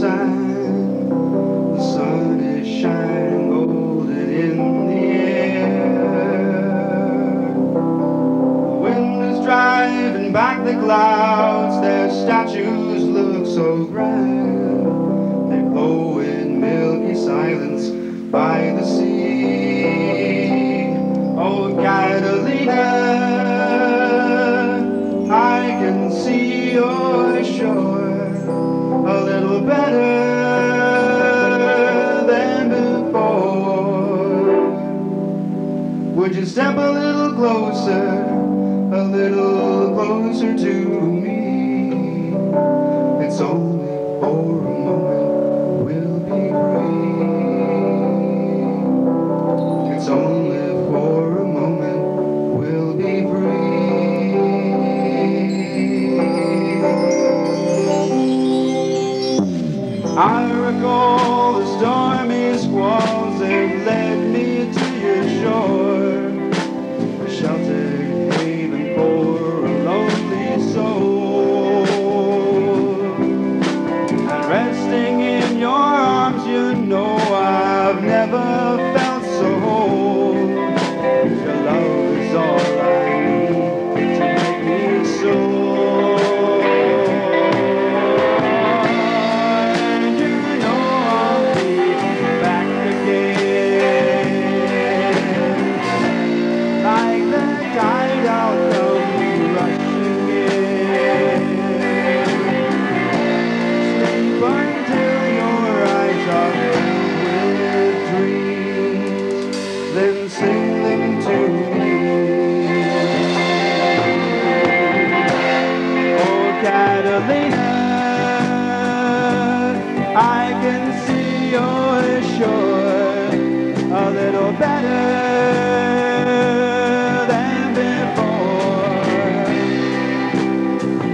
The sun is shining golden in the air. The wind is driving back the clouds. Their statues look so grand. They glow in milky silence by the sea. Better than before. Would you step a little closer, a little closer to me? It's only for a moment, I recall the stormy squalls that led me to your shore, then sing them to me. Oh, Catalina, I can see your shore a little better than before.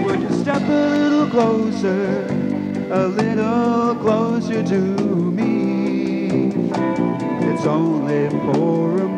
Would you step a little closer, a little closer to me? It's only for a